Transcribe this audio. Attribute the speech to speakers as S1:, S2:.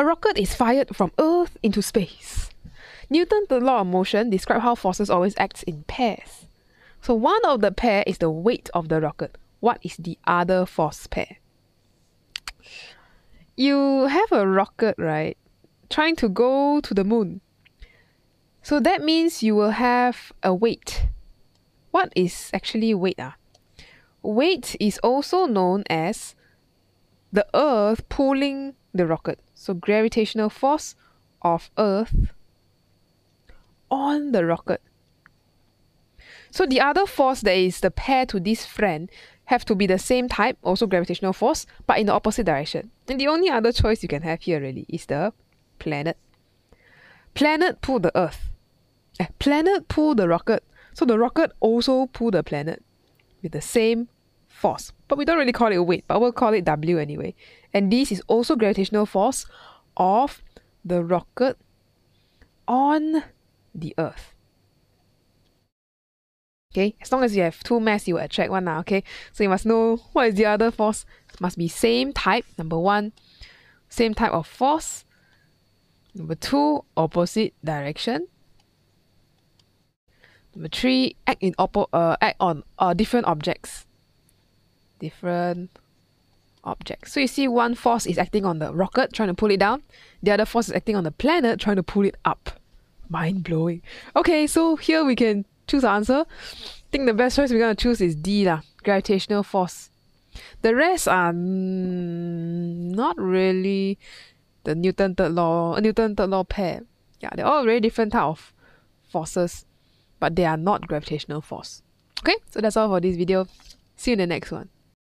S1: A rocket is fired from Earth into space. Newton's law of motion describes how forces always act in pairs. So one of the pair is the weight of the rocket. What is the other force pair? You have a rocket, right? Trying to go to the moon. So that means you will have a weight. What is actually weight? Ah? Weight is also known as the earth pulling the rocket. So gravitational force of earth on the rocket. So the other force that is the pair to this friend have to be the same type, also gravitational force, but in the opposite direction. And the only other choice you can have here really is the planet. Planet pull the earth. Eh, planet pull the rocket. So the rocket also pull the planet with the same force. But we don't really call it a weight, but we'll call it W anyway. And this is also gravitational force of the rocket on the earth. Okay, as long as you have two mass, you will attract one now, okay? So you must know what is the other force. must be same type, number one, same type of force. Number two, opposite direction. Number three, act in oppo uh, act on uh, different objects. Different objects. So you see one force is acting on the rocket, trying to pull it down. The other force is acting on the planet, trying to pull it up. Mind blowing. Okay, so here we can choose our answer. I think the best choice we're going to choose is D, lah, gravitational force. The rest are not really the Newton third law, uh, Newton third law pair. Yeah, they're all very different type of forces, but they are not gravitational force. Okay, so that's all for this video. See you in the next one.